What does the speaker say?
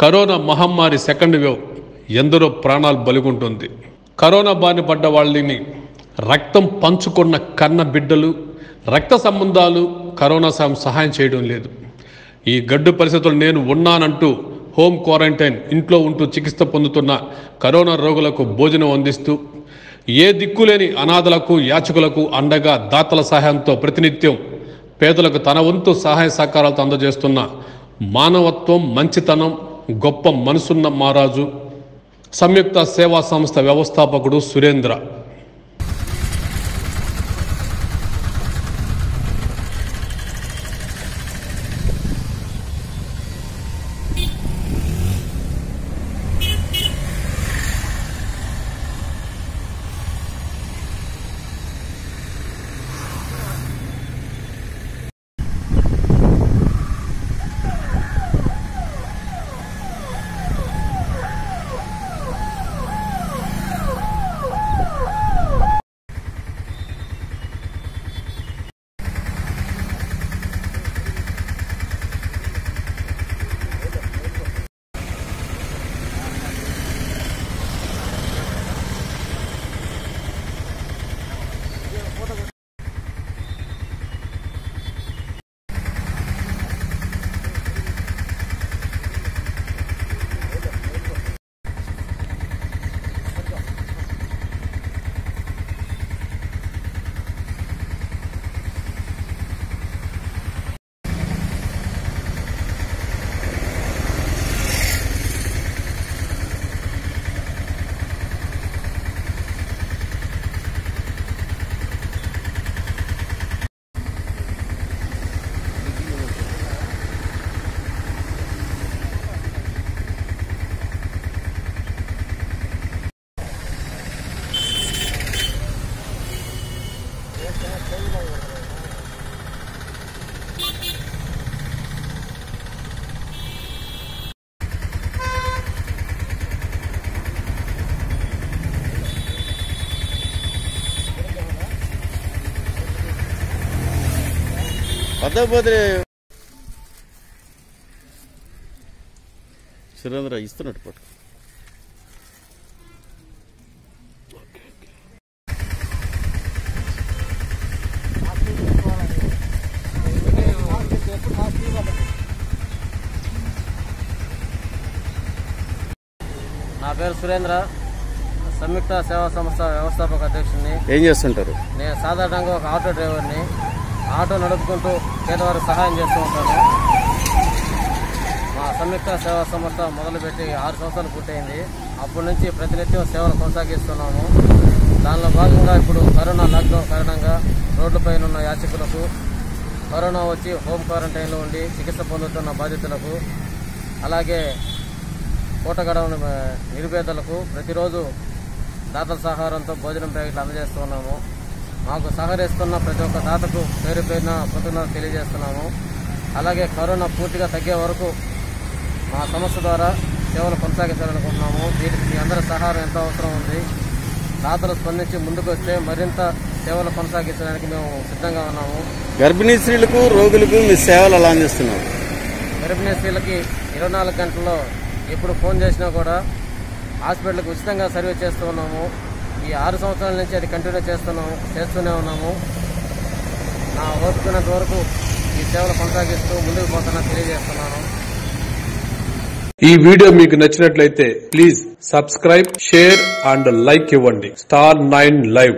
Corona మహమ్మారి second wave ఎందరో ప్రాణాలు బలిగుంటుంది. కరోనా బారిన పడ్డ వాళ్ళని రక్తం పంచుకున్న కన్న బిడ్డలు రక్త సంబంధాలు కరోనా సాయం సహాయం చేయడం లేదు. ఈ గడ్డు పరిస్థితులు నేను ఉన్నానంటూ హోమ్ క్వారంటైన్ ఇంట్లో ఉంటూ చికిత్స పొందుతున్న కరోనా రోగులకు భోజనం అందిస్తూ ఏ దిక్కులేని అనాథలకు యాచకులకు అండగా దాతల సహాయంతో ప్రతినిత్యం పేదలకు తన వంతు సహాయ సహకారాలతో అందజేస్తున్న మానవత్వం మంచితనం గొప్ప మనసున్న మహారాజు సంయుక్త సేవా సంస్థ వ్యవస్థాపకుడు సురేంద్ర. సురేంద్ర ఇస్తున్నట్టు పట్టు నా పేరు సురేంద్ర. సంయుక్త సేవా సంస్థ వ్యవస్థాపక అధ్యక్షుడిని. ఏం చేస్తుంటారు? నేను సాధారణంగా ఒక ఆటో డ్రైవర్ని ఆటో నడుపుకుంటూ పేదవారికి సహాయం చేస్తూ ఉంటాను. మా సంయుక్త సేవా సంస్థ మొదలుపెట్టి ఆరు సంవత్సరాలు పూర్తయింది. అప్పటి నుంచి ప్రతినిత్యం సేవలు కొనసాగిస్తున్నాము. దానిలో భాగంగా ఇప్పుడు కరోనా లాక్డౌన్ కారణంగా రోడ్లపైన ఉన్న యాచకులకు కరోనా వచ్చి హోమ్ క్వారంటైన్లో ఉండి చికిత్స పొందుతున్న బాధితులకు అలాగే పూట గడవని నిరుపేదలకు ప్రతిరోజు దాతల సహకారంతో భోజనం ప్యాకెట్లు అందజేస్తున్నాము మాకు సహకరిస్తున్న ప్రతి ఒక్క దాతకు పేరు పేరున కృతజ్ఞతలు తెలియజేస్తున్నాము. అలాగే కరోనా పూర్తిగా తగ్గే వరకు మా సంస్థ ద్వారా సేవలు కొనసాగించాలనుకుంటున్నాము. దీనికి మీ అందరి సహాయం ఎంతో అవసరం ఉంది. దాతలు స్పందించి ముందుకు వస్తే మరింత సేవలు కొనసాగించడానికి మేము సిద్ధంగా ఉన్నాము. గర్భిణీ స్త్రీలకు రోగులకు మీ సేవలు ఎలా అందిస్తున్నారు? గర్భిణీ స్త్రీలకి ఇరవై నాలుగు గంటల్లో ఎప్పుడు ఫోన్ చేసినా కూడా హాస్పిటల్కి ఉచితంగా సర్వీస్ చేస్తూ ఉన్నాము. ఈ ఆరు సంవత్సరాల నుంచి అది కంటిన్యూ చేస్తున్నాము చేస్తూనే ఉన్నాము. నా ఓపికనంత వరకు ఈ సేవలు కొనసాగిస్తూ ముందుకు పోతున్నా తెలియజేస్తున్నాను. ఈ వీడియో మీకు నచ్చినట్లయితే please subscribe share and like ఇవ్వండి. Star nine live.